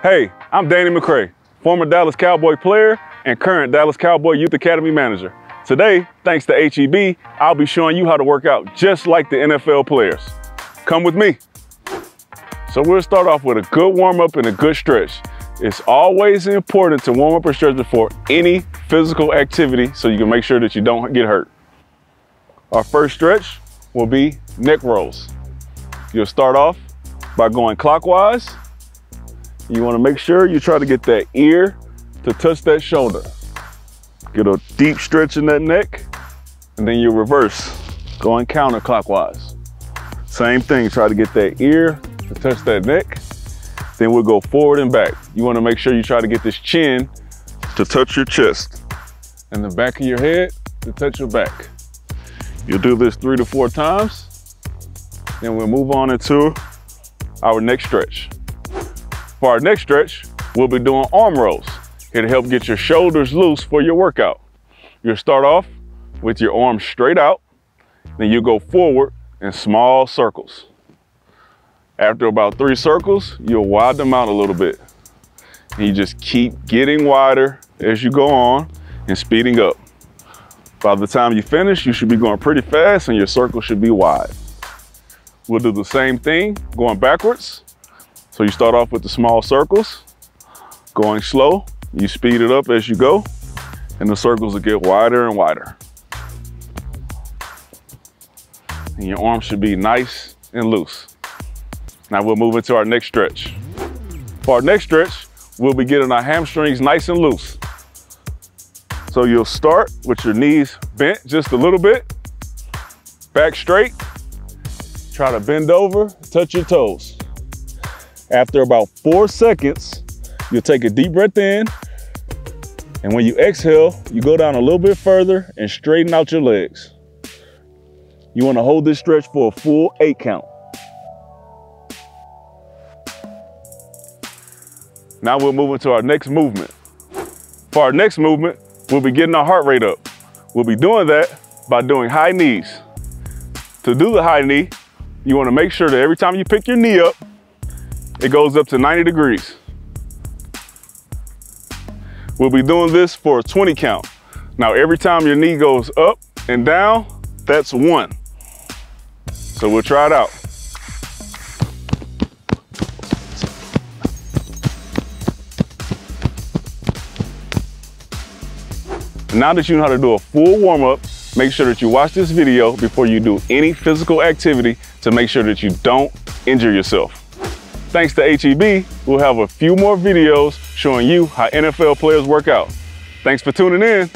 Hey, I'm Danny McCray, former Dallas Cowboy player and current Dallas Cowboy Youth Academy manager. Today, thanks to HEB, I'll be showing you how to work out just like the NFL players. Come with me. So we'll start off with a good warm up and a good stretch. It's always important to warm up and stretch before any physical activity so you can make sure that you don't get hurt. Our first stretch will be neck rolls. You'll start off by going clockwise. You wanna make sure you try to get that ear to touch that shoulder. Get a deep stretch in that neck, and then you reverse, going counterclockwise. Same thing, try to get that ear to touch that neck. Then we'll go forward and back. You wanna make sure you try to get this chin to touch your chest and the back of your head to touch your back. You'll do this three to four times. Then we'll move on into our next stretch. For our next stretch, we'll be doing arm rolls. It'll help get your shoulders loose for your workout. You'll start off with your arms straight out, then you go forward in small circles. After about three circles, you'll widen them out a little bit. And you just keep getting wider as you go on and speeding up. By the time you finish, you should be going pretty fast and your circle should be wide. We'll do the same thing going backwards. So you start off with the small circles, going slow, you speed it up as you go, and the circles will get wider and wider. And your arms should be nice and loose. Now we'll move into our next stretch. For our next stretch, we'll be getting our hamstrings nice and loose. So you'll start with your knees bent just a little bit, back straight, try to bend over, touch your toes. After about four seconds, you'll take a deep breath in, and when you exhale, you go down a little bit further and straighten out your legs. You wanna hold this stretch for a full eight count. Now we'll move into our next movement. For our next movement, we'll be getting our heart rate up. We'll be doing that by doing high knees. To do the high knee, you wanna make sure that every time you pick your knee up, it goes up to 90 degrees. We'll be doing this for a 20 count. Now, every time your knee goes up and down, that's one. So we'll try it out. Now that you know how to do a full warm up, make sure that you watch this video before you do any physical activity to make sure that you don't injure yourself. Thanks to HEB, we'll have a few more videos showing you how NFL players work out. Thanks for tuning in.